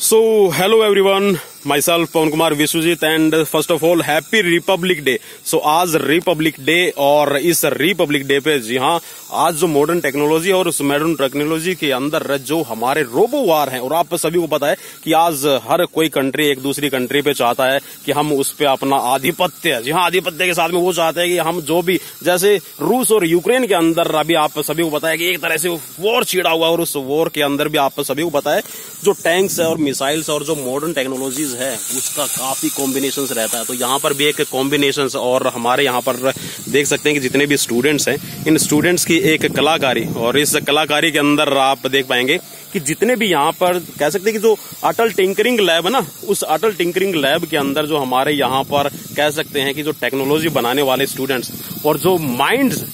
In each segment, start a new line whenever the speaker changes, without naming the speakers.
So, hello everyone. Myself Pavan Kumar Vishwajeet and first of all happy republic day so आज republic day और इस Republic day पे, जी हाँ आज जो मॉडर्न टेक्नोलॉजी और उस मॉडर्न टेक्नोलॉजी के अंदर जो हमारे रोबो वार हैं, और आप सभी को पता है कि आज हर कोई कंट्री एक दूसरी कंट्री पे चाहता है कि हम उस पे अपना आधिपत्य, जी हाँ आधिपत्य के साथ में वो चाहते हैं कि हम जो भी, जैसे रूस और यूक्रेन के अंदर अभी आप सभी को पता है कि एक तरह से वॉर छिड़ा हुआ और उस वॉर के अंदर भी आप सभी को पता है, जो टैंक्स है और मिसाइल्स और जो मॉडर्न टेक्नोलॉजीज़ चीज़ है, उसका काफ़ी कॉम्बिनेशन रहता है। तो यहाँ पर भी एक कॉम्बिनेशन और हमारे यहाँ पर देख सकते हैं कि जितने भी स्टूडेंट्स हैं, इन स्टूडेंट्स की एक कलाकारी और इस कलाकारी के अंदर आप देख पाएँगे कि जितने भी यहाँ पर कह सकते हैं कि जो अटल टिंकरिंग लैब है ना, उस अटल टिंकरिंग लैब के अंदर जो हमारे यहाँ पर कह सकते हैं कि जो टेक्नोलॉजी बनाने वाले स्टूडेंट्स और जो माइंड्स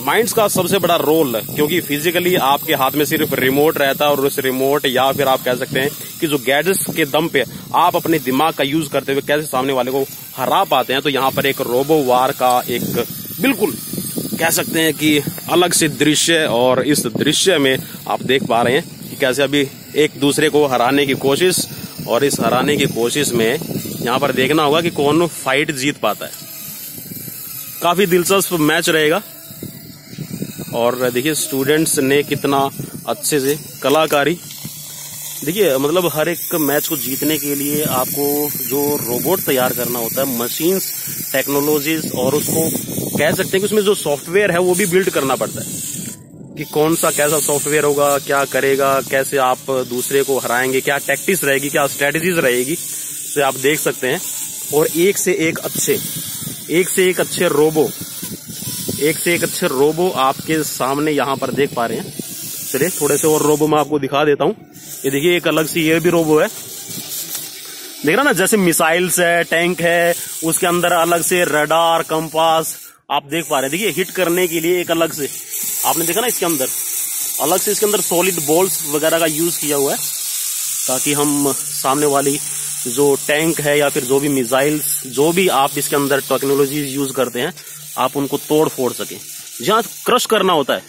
माइंड्स का सबसे बड़ा रोल, क्योंकि फिजिकली आपके हाथ में सिर्फ़ रिमोट रहता है और उस रिमोट या फिर आप कह सकते हैं कि जो गैजेट्स के दम पे आप अपने दिमाग का यूज़ करते हुए कैसे सामने वाले को हरा पाते हैं तो यहाँ पर एक रोबो वार का एक बिल्कुल कह सकते हैं कि अलग से दृश्य और इस दृश्य में आप देख पा रहे हैं कि कैसे अभी एक दूसरे को हराने की कोशिश और इस हराने की कोशिश में यहाँ पर देखना होगा कि कौन फाइट जीत पाता है। काफ़ी दिलचस्प मैच रहेगा। और देखिए स्टूडेंट्स ने कितना अच्छे से कलाकारी। देखिए मतलब हर एक मैच को जीतने के लिए आपको जो रोबोट तैयार करना होता है मशीन्स टेक्नोलॉजीज़ और उसको कह सकते हैं कि उसमें जो सॉफ्टवेयर है वो भी बिल्ड करना पड़ता है। कि कौन सा कैसा सॉफ्टवेयर होगा, क्या करेगा, कैसे आप दूसरे को हराएँगे, क्या टैक्टिस रहेगी, क्या स्ट्रेटेजीज रहेगी, से आप देख सकते हैं। और एक से एक अच्छे, एक से एक अच्छे रोबो एक से एक अच्छे रोबो आपके सामने यहाँ पर देख पा रहे हैं। चलिए, थोड़े से और रोबो मैं आपको दिखा देता हूँ। ये देखिए, एक अलग सी ये भी रोबो है। देख रहा ना, जैसे मिसाइल्स है टैंक है, उसके अंदर अलग से रडार कंपास आप देख पा रहे हैं। देखिए हिट करने के लिए एक अलग से। आपने देखा ना इसके अंदर? अलग से इसके अंदर सॉलिड बॉल्स वगैरह का यूज़ किया हुआ है, ताकि हम सामने वाली जो टैंक है या फिर जो भी मिसाइल्स जो भी आप इसके अंदर टेक्नोलॉजी यूज़ करते हैं आप उनको तोड़ फोड़ सके। जहाँ क्रश करना होता है,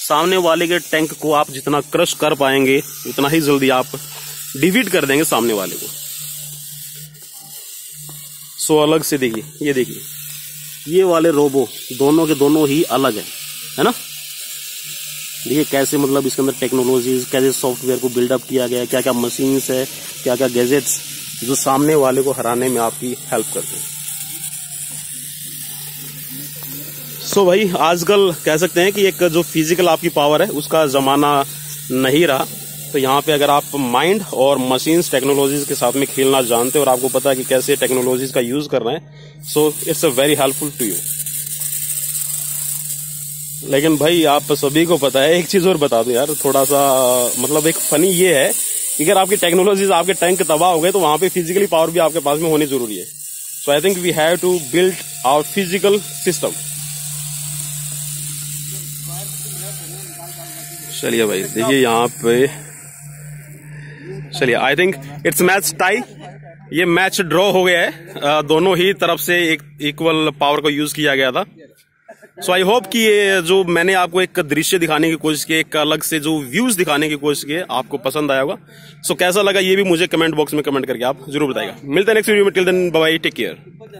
सामने वाले के टैंक को आप जितना क्रश कर पाएँगे, उतना ही जल्दी आप डिवीट कर देंगे सामने वाले को। सो अलग से देखिए, ये देखिए। ये वाले रोबो दोनों के दोनों ही अलग है है ना? देखिए कैसे मतलब इसके अंदर टेक्नोलॉजीज़ कैसे सॉफ्टवेयर को बिल्डअप किया गया क्या क्या मशीन्स है क्या क्या गैजेट्स जो सामने वाले को हराने में आपकी हेल्प करते हैं। सो so, भाई, आजकल कह सकते हैं कि एक जो फ़िज़िकल आपकी पावर है, उसका जमाना नहीं रहा। तो यहाँ पे अगर आप माइंड और मशीन्स टेक्नोलॉजीज़ के साथ में खेलना जानते और आपको पता है कि कैसे टेक्नोलॉजीज़ का यूज़ कर रहे हैं so it's a very helpful to you लेकिन भाई, आप सभी को पता है, एक चीज़ और बता दो यार थोड़ा सा मतलब एक फनी ये है कि अगर आपकी टेक्नोलॉजीज़ आपके टैंक तबाह हो गए तो वहाँ पे फिजिकली पावर भी आपके पास में होनी ज़रूरी है। So I think we have to build our physical system चलिए भाई देखिए यहाँ पे चलिए I think it's match tie ये मैच ड्रॉ हो गया है। दोनों ही तरफ़ से एक इक्वल पावर को यूज़ किया गया था। सो आई होप कि ये जो मैंने आपको एक दृश्य दिखाने की कोशिश की एक अलग से जो व्यूज़ दिखाने की कोशिश की आपको पसंद आया होगा। सो so, कैसा लगा ये भी मुझे कमेंट बॉक्स में कमेंट करके आप ज़रूर बताएगा मिलते हैं नेक्स्ट वीडियो में। Till then bye take care